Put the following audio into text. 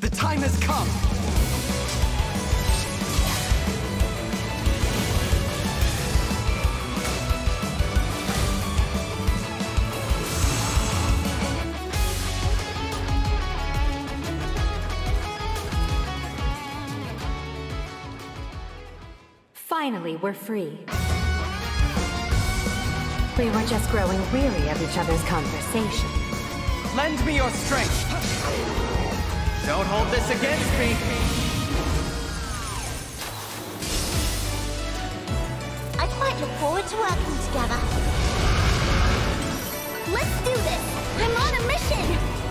The time has come! Finally, we're free. We were just growing weary of each other's conversation. Lend me your strength! Don't hold this against me! I quite look forward to working together. Let's do this! I'm on a mission!